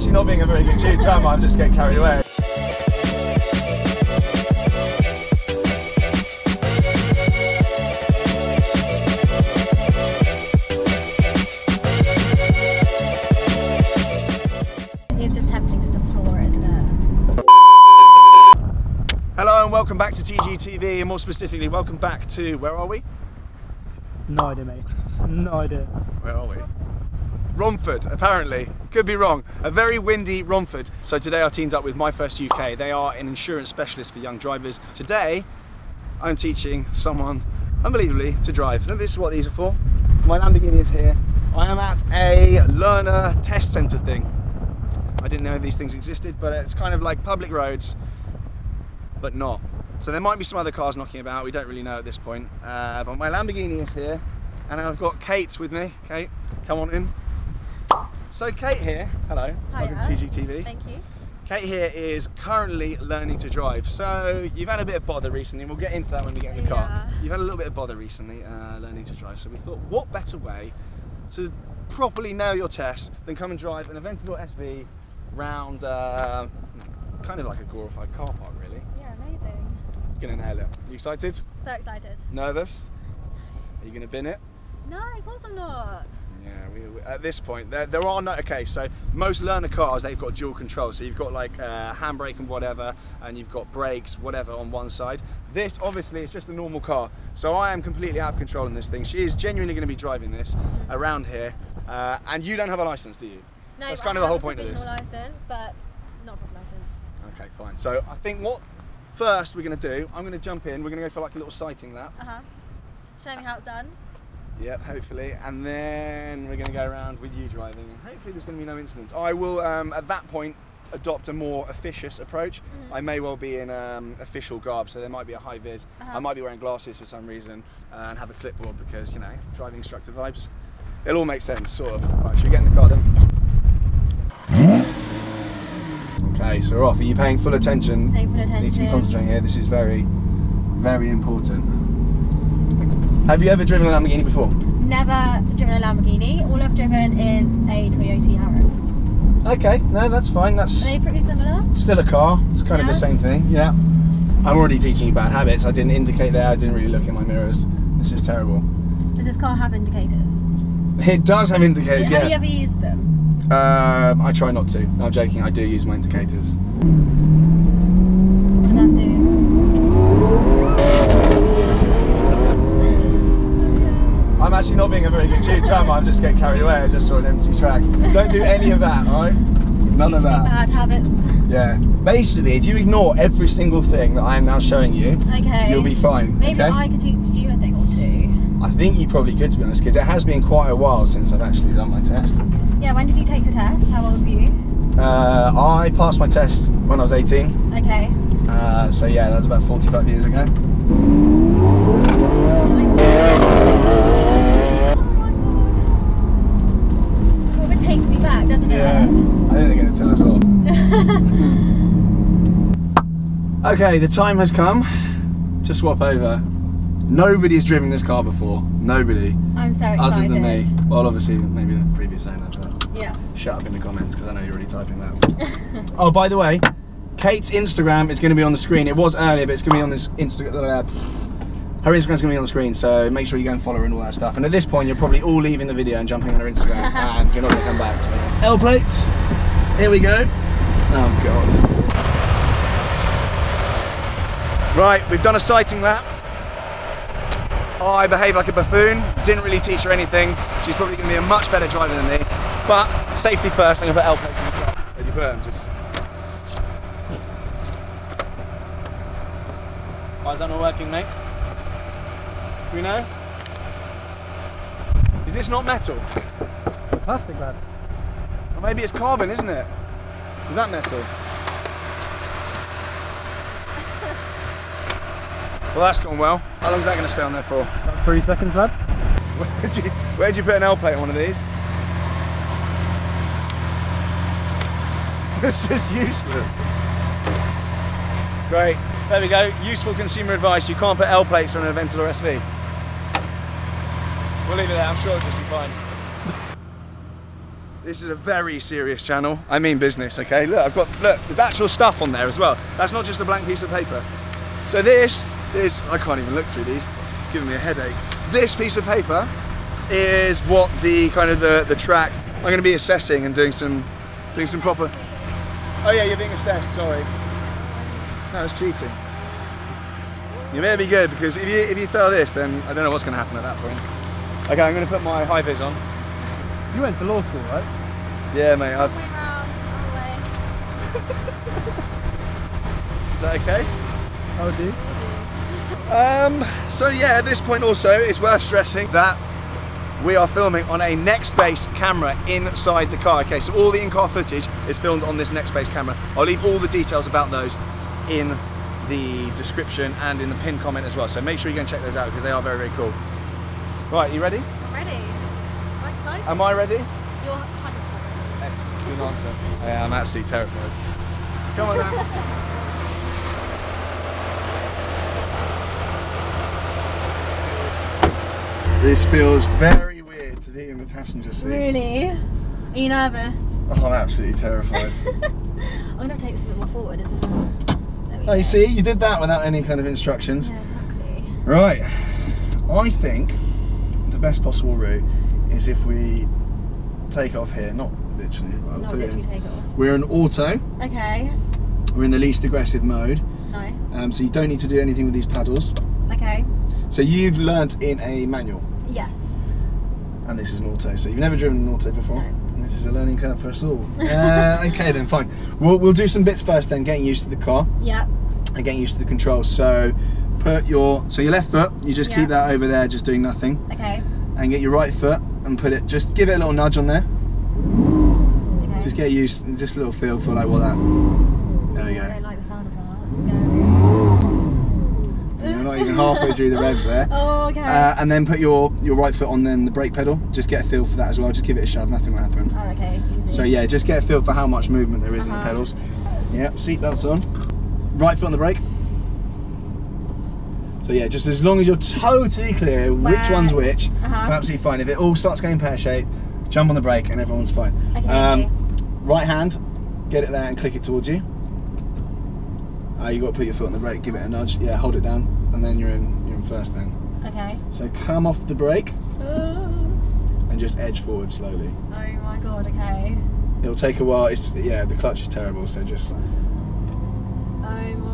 actually not being a very good tutor, am I? I'm just getting carried away. It's just tempting just to floor it, isn't it? Hello and welcome back to TGE TV and more specifically welcome back to, where are we? No idea, mate. No idea. Where are we? Romford, apparently. Could be wrong. A very windy Romford. So today I teamed up with My First UK. They are an insurance specialist for young drivers. Today I'm teaching someone, unbelievably, to drive. So this is what these are for. My Lamborghini is here. I am at a learner test centre thing. I didn't know these things existed, but it's kind of like public roads, but not. So there might be some other cars knocking about. We don't really know at this point. Uh, but my Lamborghini is here, and I've got Kate with me. Kate, come on in. So Kate here, hello, welcome to Hiya. TGE TV. Thank you. Kate here is currently learning to drive. So you've had a bit of bother recently. We'll get into that when we get in the car. You've had a little bit of bother recently uh, learning to drive. So we thought, what better way to properly nail your test than come and drive an Aventador SV round, uh, kind of like a glorified car park, really. Yeah, amazing. Gonna nail it. You excited? So excited. Nervous? Are you gonna bin it? No, of course I'm not. Yeah, we, we- at this point, there, there are no, okay, so most learner cars, they've got dual control. So you've got like uh, handbrake and whatever, and you've got brakes, whatever, on one side. This, obviously, is just a normal car. So I am completely out of control in this thing. She is genuinely going to be driving this around here. Uh, and you don't have a license, do you? No, That's kind I of the whole point of this. license, but not a license. Okay, fine. So I think what first we're going to do, I'm going to jump in. We're going to go for like a little sighting lap. Uh huh. Show me how it's done. Yep, hopefully. And then we're going to go around with you driving. Hopefully there's going to be no incidents. I will, um, at that point, adopt a more officious approach. Mhm. I may well be in um, official garb, so there might be a high vis. I Uh-huh. might be wearing glasses for some reason uh, and have a clipboard because, you know, driving instructor vibes. It all makes sense, sort of. Right, should we get in the car then? Okay, so we're off. Are you paying full attention? Paying full Need to be concentrating here. This is very, very important. Have you ever driven a Lamborghini before? Never driven a Lamborghini. All I've driven is a Toyota Yaris. Okay, no, that's fine. That's Are they pretty similar? still a car. It's kind of the same thing. Yeah. I'm already teaching you bad habits. I didn't indicate there. I didn't really look in my mirrors. This is terrible. Does this car have indicators? It does have indicators. Do- have you ever used them? Um, I try not to. No, I'm joking. I do use my indicators. What does that do? I'm actually not being a very good am I? I'm just get carried away. I just saw an empty track. Don't do any of that, alright? None of that. Bad habits. Yeah. Basically, if you ignore every single thing that I am now showing you, Okay. you'll be fine. Maybe okay? I could teach you a thing or two. I think you probably could, to be honest, because it has been quite a while since I've actually done my test. Yeah, when did you take your test? How old were you? Uh, I passed my test when I was 18, Okay. uh, so yeah, that was about 45 years ago. Well, it takes you back, doesn't it? I think they're going to tell us off. Okay, the time has come to swap over. Nobody has driven this car before. Nobody. I'm so excited. Other than me. Well, obviously, maybe the previous owner, Yeah. shut up in the comments because I know you're already typing that. oh, by the way, Kate's Instagram is going to be on the screen. It was earlier, but it's going to be on this Instagram. Uh, Her Instagram's going to be on the screen, so make sure you go and follow her and all that stuff. And at this point, you're probably all leaving the video and jumping on her Instagram, and you're not going to come back. So. L plates. Here we go. Oh God. Right, we've done a sighting lap. I behaved like a buffoon, didn't really teach her anything. She's probably going to be a much better driver than me. But safety first, I'm to put L plates in the car. Where'd you put them? Just. Why is that not working, mate? Do we know? Is this not metal? Plastic, lad. Or maybe it's carbon, isn't it? Is that metal? Well, that's gone well. How long is that going to stay on there for? About three seconds, lad. Where'd you, where'd you put an L plate on one of these? It's just useless. Great. There we go. Useful consumer advice. You can't put L plates on an Aventador SV. We'll leave it there. I'm sure it'll just be fine. This is a very serious channel. I mean business, okay? Look, I've got, look, there's actual stuff on there as well. That's not just a blank piece of paper. So this is, I can't even look through these. It's giving me a headache. This piece of paper is what the kind of the, the track, I'm gonna be assessing and doing some, doing some proper, oh yeah, you're being assessed, sorry. That was cheating. You may be good because if you, if you fail this, then I don't know what's gonna happen at that point. Okay, I'm gonna put my high vis on. You went to law school, right? Yeah, mate, I've, Way round, all the way. is that okay? Oh, do? Um, so yeah, at this point also, it's worth stressing that we are filming on a Nextbase camera inside the car. Okay, so all the in-car footage is filmed on this Nextbase camera. I'll leave all the details about those in the description and in the pinned comment as well. So make sure you go and check those out because they are very, very cool. Right, you ready? I'm ready. I'm excited. Am I ready? You're 100% Excellent, good answer. Yeah, I'm absolutely terrified. Come on now. This feels very weird to be in the passenger seat. Really? Are you nervous? Oh, I'm absolutely terrified. I'm gonna take this a bit more forward, isn't it? There we oh, you see, you did that without any kind of instructions. Yeah, exactly. Right, I think the best possible route is if we take off here, not literally. Not literally take off. We're in auto, Okay. we're in the least aggressive mode, Nice. um, so you don't need to do anything with these paddles. Okay. So you've learnt in a manual, Yes. and this is an auto, so you've never driven an auto before. No. This is a learning curve for us all. uh, okay then, fine. We'll, we'll do some bits first then, getting used to the car. Yep. and getting used to the controls. So put your so your left foot, you just Yeah. keep that over there, just doing nothing, Okay. and get your right foot and put it. Just give it a little nudge on there. Okay. Just get used, just a little feel for like what that. There we I go. don't like the sound of that. It's scary. You're not even halfway through the revs there. Oh, okay. Uh, and then put your your right foot on then the brake pedal. Just get a feel for that as well. Just give it a shove. Nothing will happen. oh, okay. Easy. So yeah, just get a feel for how much movement there is in the Uh-huh. pedals. Yep, seatbelts on. Right foot on the brake. So yeah, just as long as you're totally clear which one's which, Uh-huh. we're absolutely fine. If it all starts going pear shape, jump on the brake and everyone's fine. Um, right hand, get it there and click it towards you. Uh, you got to put your foot on the brake, give it a nudge. Yeah, hold it down, and then you're in. You're in first then. Okay. So come off the brake Oh and just edge forward slowly. Oh my god. Okay. It'll take a while. It's yeah, the clutch is terrible, so just Oh my god.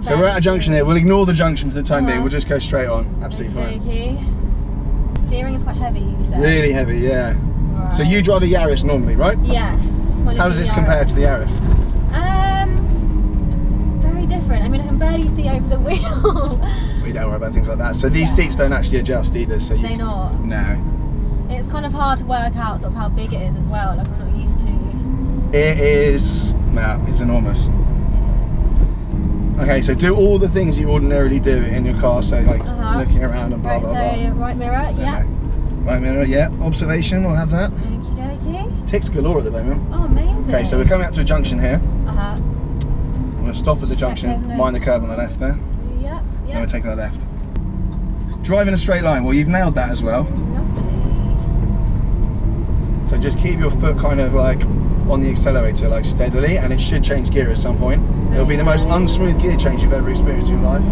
So we're at a junction here. We'll ignore the junction for the time being. We'll just go straight on. Absolutely fine. Steering is quite heavy. You said. Really heavy, yeah. So you drive a Yaris normally, right? Yes. Well, How does this compare to the Yaris? Um, very different. I mean, I can barely see over the wheel. We don't worry about things like that. So these Yeah. seats don't actually adjust either. So you They not. No. it's kind of hard to work out sort of how big it is as well. Like I'm not used to. It is. Wow, it's enormous. Okay, so do all the things you ordinarily do in your car. So like Uh-huh. looking around and blah Right. blah so blah. right mirror. Yeah. Right mirror, yeah. Observation, we'll have that. Okie dokie. Ticks galore at the moment. Oh, amazing. Okay, so we're coming up to a junction here. Uh huh. I'm going to stop at the junction, notes. mind the curb on the left there. Yeah. Then Yeah. we're taking the left. Drive in a straight line. Well, you've nailed that as well. Lovely. So just keep your foot kind of like on the accelerator, like steadily, and it should change gear at some point. It'll be the most unsmooth gear change you've ever experienced in your life.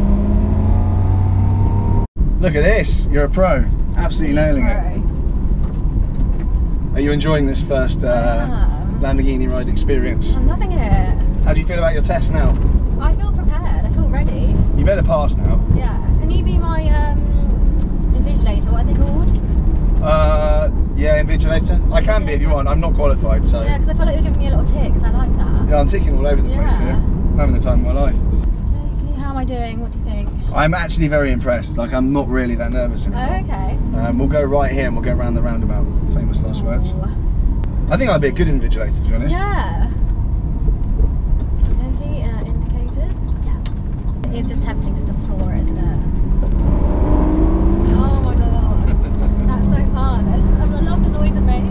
Look at this. You're a pro. Absolutely nailing it. Are you enjoying this first uh. Lamborghini ride experience? I'm loving it. How do you feel about your test now? I feel prepared. I feel ready. You better pass now. Yeah. Can you be my um, invigilator? What are they called? Uh, yeah, invigilator. I can be if you want. I'm not qualified, so. Yeah, because I feel like you're giving me a little tick. 'cause I like that. Yeah, I'm ticking all over the place Yeah. here. I'm having the time of my life. Okay, How am I doing? What do you think? I'm actually very impressed. Like, I'm not really that nervous Oh, anymore. okay. Um, we'll go right here and we'll go round the roundabout. Famous last words. I think I'd be a good invigilator, to be honest. Yeah. Okay, uh, indicators. Yeah. It's just tempting just to floor it, isn't it? Oh my god. That's so fun. I, just, I love the noise it makes.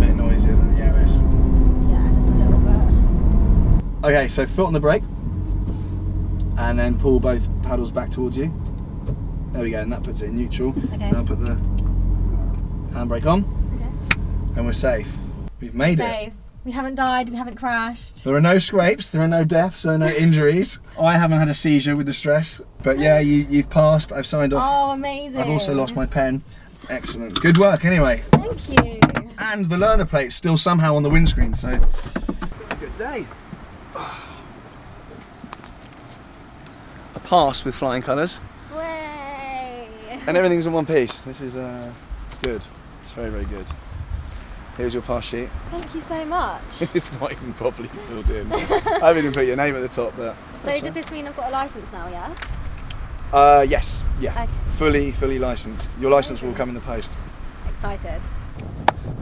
bit noisier than the Yaris. yeah, just a little bit. Okay, so foot on the brake. And then pull both paddles back towards you. There we go, and that puts it in neutral. Okay. Now put the handbrake on, Okay. and we're safe. We've made it. Safe. We haven't died. We haven't crashed. There are no scrapes, there are no deaths, there are no injuries. I haven't had a seizure with the stress, but yeah, you, you've passed. I've signed off. Oh, amazing. I've also lost my pen. Excellent. Good work, anyway. Thank you. And the learner plate's still somehow on the windscreen, so. Good day. A pass with flying colours, Way. and everything's in one piece. This is uh, good. It's very, very good. Here's your pass sheet. Thank you so much. it's not even properly filled in. I haven't even put your name at the top, but. So does fine. this mean I've got a license now? Yeah. Uh, yes, yeah. Okay. Fully, fully licensed. Your license will come in the post. Excited.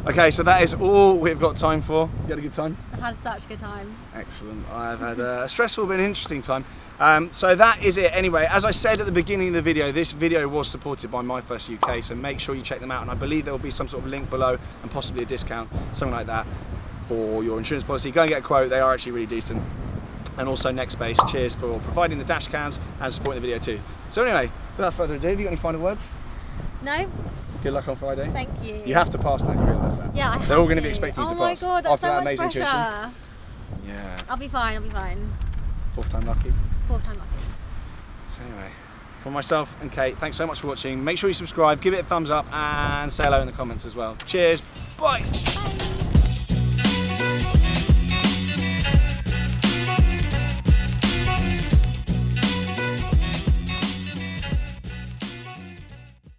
Okay, so that is all we've got time for. You had a good time? I've had such a good time. Excellent. I've had a stressful but an interesting time. Um, so that is it. Anyway, as I said at the beginning of the video, this video was supported by My First UK, so make sure you check them out. And I believe there will be some sort of link below and possibly a discount, something like that, for your insurance policy. Go and get a quote. They are actually really decent. And also Nextbase, cheers for providing the dash cams and supporting the video too. So anyway, without further ado, have you got any final words? No. Good luck on Friday. Thank you. You have to pass now, you realise that? Yeah, I They're have all going to to be expecting you oh to my pass. god, that's after so that much amazing pressure. tuition. Yeah. I'll be fine. I'll be fine. Fourth time lucky. Fourth time lucky. So anyway, for myself and Kate, thanks so much for watching. Make sure you subscribe, give it a thumbs up, and say hello in the comments as well. Cheers. Bye. Bye.